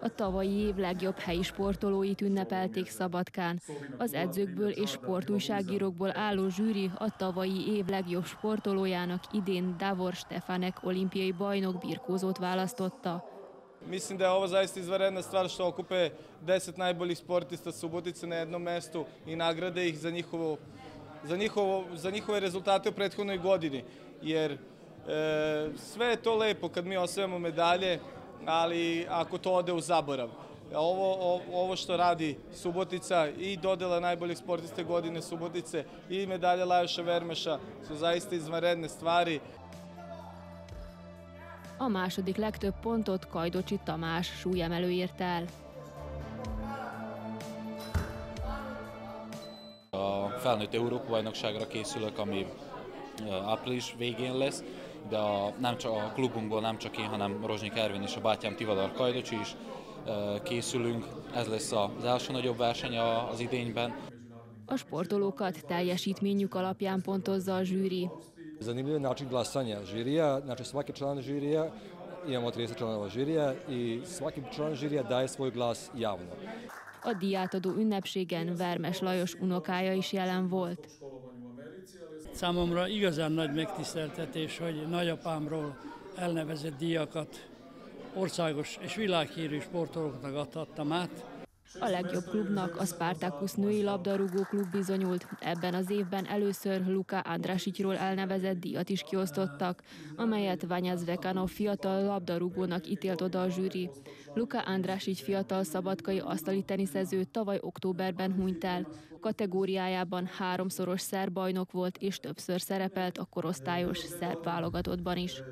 A tavalyi év legjobb helyi sportolóit ünnepelték Szabadkán. Az edzőkből és sportújságírókból álló zsűri a tavalyi év legjobb sportolójának idén Davor Stefanek olimpiai bajnok birkózót választotta. Mislim da je ovo zaista izvanredna stvar što okupe 10 najboljih sportista Subotice na jednom mestu i nagrade ih za, njihovo, za, njihovo, za njihove rezultate u prethodnoj godini. Jer e, sve je to lepo kad mi osvajamo medalje, ali ako to ode u zaborav. Ovo, ovo što radi Subotica i dodela najboljeg sportiste godine Subotice i medalja Lajoša Vermeša su zaista izvanredne stvari. A második legtöbb pontot Kajdocsi Tamás súlyemelő ért el. A felnőtt Európa-bajnokságra készülök, ami április végén lesz, de a, nem csak a klubunkból nem csak én, hanem Rozsnyik Ervin és a bátyám Tivadar Kajdocsi is készülünk. Ez lesz az első nagyobb verseny az idényben. A sportolókat teljesítményük alapján pontozza a zsűri. Zanimljiv je način glasanja žirija, znači svaki član žirija, imamo 30 članova žirija i svaki član žirija daje svoj glas javno. A diátadó ünnepségen Vermes Lajos unokája is jelen volt. Számomra igazán nagy megtiszteltetés, hogy nagyapámról elnevezett díjakat országos és világhírű sportolóknak adhattam át. A legjobb klubnak a Spartacus női labdarúgó klub bizonyult. Ebben az évben először Luka Andrásityról elnevezett díjat is kiosztottak, amelyet Vanyaz Vekanov fiatal labdarúgónak ítélt oda a zsűri. Luka Andrásics fiatal szabadkai asztali teniszező tavaly októberben hunyt el. Kategóriájában háromszoros szerb bajnok volt és többször szerepelt a korosztályos szerb válogatottban is.